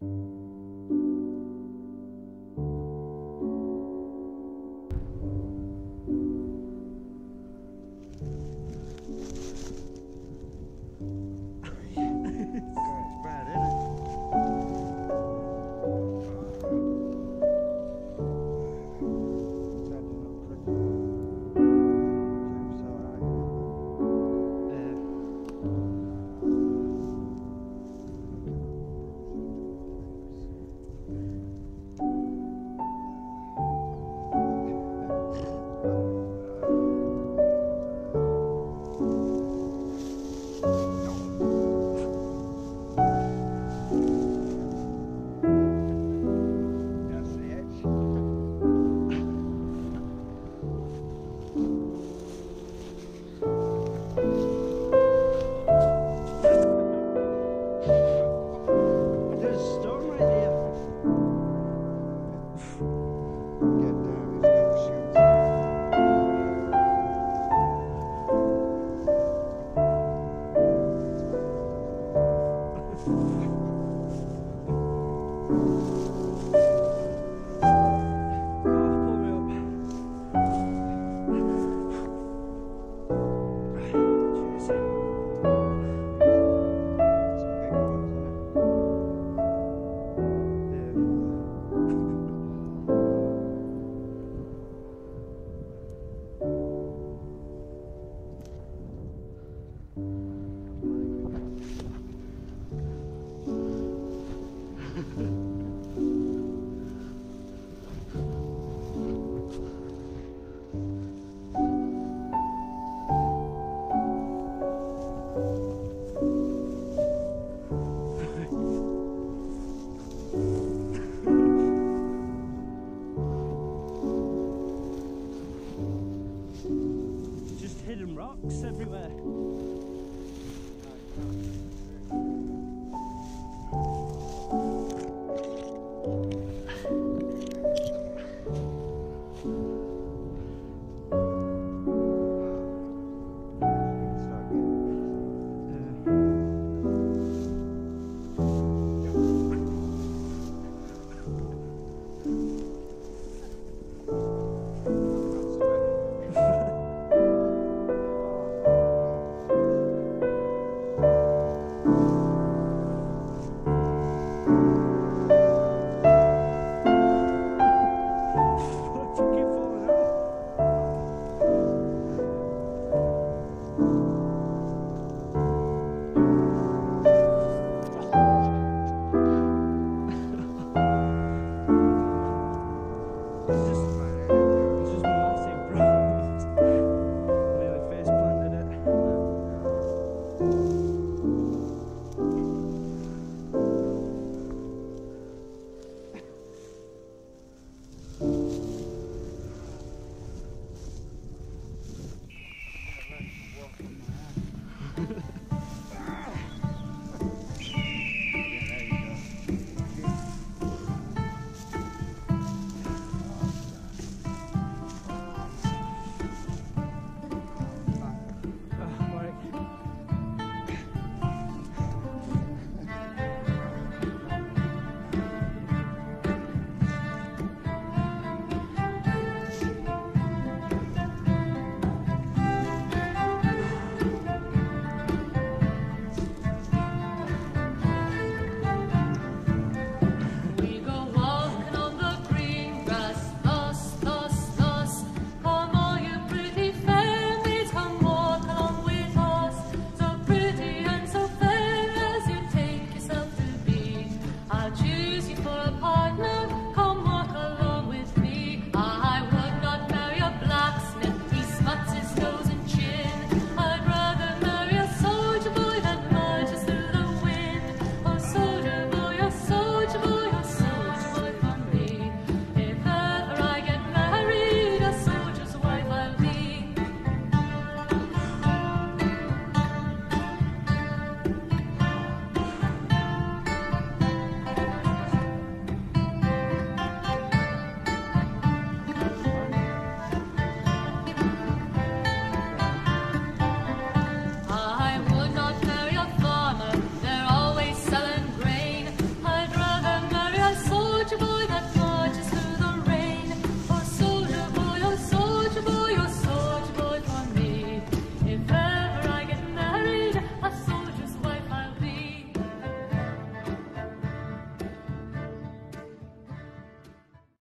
bad, everywhere.